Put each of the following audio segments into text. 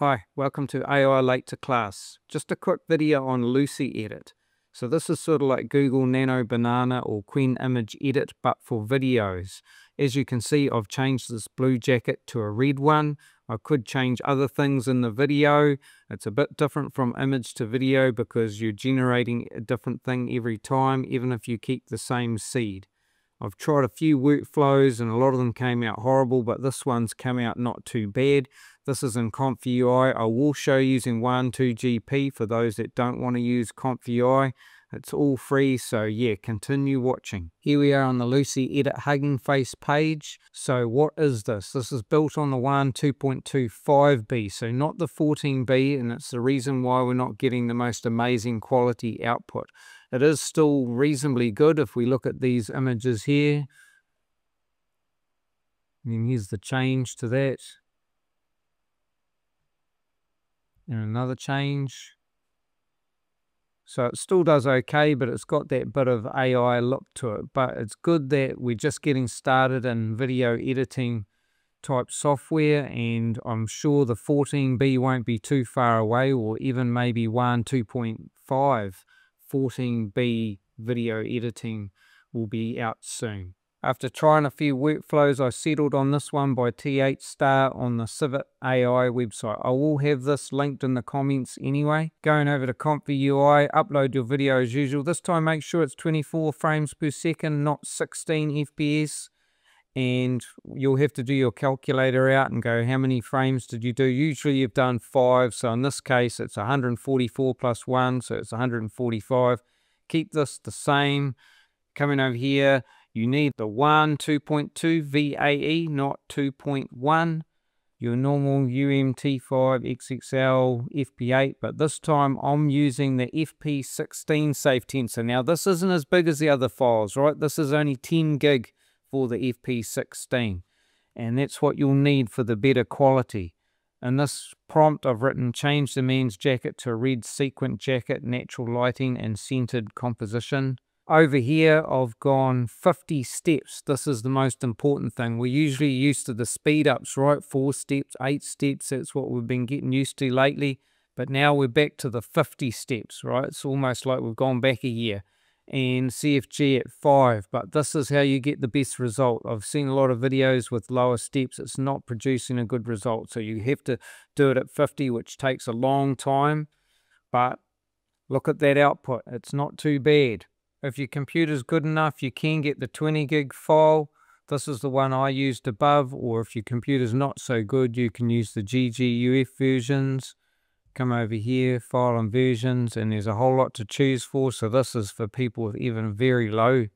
Hi, welcome to AI Late to Class. Just a quick video on Lucy Edit. So this is sort of like Google Nano Banana or Qwen Image Edit, but for videos. As you can see, I've changed this blue jacket to a red one. I could change other things in the video. It's a bit different from image to video because you're generating a different thing every time, even if you keep the same seed. I've tried a few workflows and a lot of them came out horrible, but this one's come out not too bad. This is in ComfyUI. I will show using WAN 2GP for those that don't want to use ComfyUI. It's all free, so yeah, continue watching. Here we are on the Lucy Edit Hugging Face page. So what is this? This is built on the WAN 2.25b, so not the 14b, and it's the reason why we're not getting the most amazing quality output. It is still reasonably good if we look at these images here. And here's the change to that. And another change. So it still does okay, but it's got that bit of AI look to it. But it's good that we're just getting started in video editing type software and I'm sure the 14B won't be too far away or even maybe WAN 2.5 14B video editing will be out soon. After trying a few workflows, I settled on this one by TH Star on the Civet AI website. I will have this linked in the comments anyway. Going over to ComfyUI, upload your video as usual. This time make sure it's 24 frames per second, not 16 FPS. And you'll have to do your calculator out and go, how many frames did you do? Usually you've done five. So in this case, it's 144 plus one, so it's 145. Keep this the same. Coming over here, you need the WAN 2.2 VAE, not 2.1. Your normal UMT5 XXL FP8, but this time I'm using the FP16 safe tensor. Now this isn't as big as the other files, right? This is only 10 gig for the FP16 and that's what you'll need for the better quality. In this prompt I've written change the man's jacket to a red sequin jacket, natural lighting and centered composition. Over here, I've gone 50 steps. This is the most important thing. We're usually used to the speed ups, right? Four steps, eight steps. That's what we've been getting used to lately. But now we're back to the 50 steps, right? It's almost like we've gone back a year. And CFG at five, but this is how you get the best result. I've seen a lot of videos with lower steps. It's not producing a good result. So you have to do it at 50, which takes a long time. But look at that output. It's not too bad. If your computer's good enough, you can get the 20 gig file. This is the one I used above, or if your computer's not so good, you can use the GGUF versions. Come over here, file and versions, and there's a whole lot to choose for. So this is for people with even very low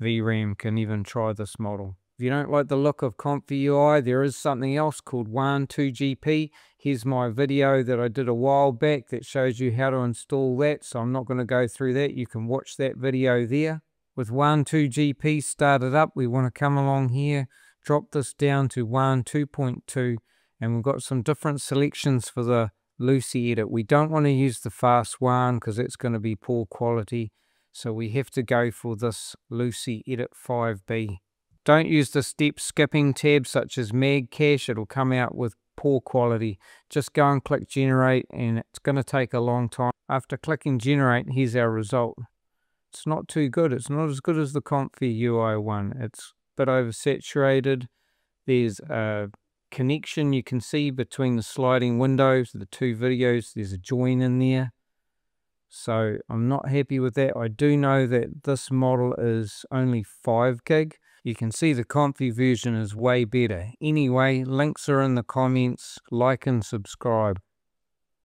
VRAM can even try this model. If you don't like the look of ComfyUI, there is something else called WAN 2GP. Here's my video that I did a while back that shows you how to install that, so I'm not going to go through that. You can watch that video there. With WAN 2GP started up, we want to come along here, drop this down to WAN 2.2, and we've got some different selections for the Lucy edit. We don't want to use the fast WAN because it's going to be poor quality, so we have to go for this Lucy edit 5B. Don't use the step skipping tab such as Magcache, it'll come out with poor quality. Just go and click generate and it's going to take a long time. After clicking generate, here's our result. It's not too good. It's not as good as the ComfyUI one. It's a bit oversaturated. There's a connection you can see between the sliding windows, the two videos. There's a join in there. So I'm not happy with that. I do know that this model is only 5 gig. You can see the Comfy version is way better. Anyway, links are in the comments. Like and subscribe.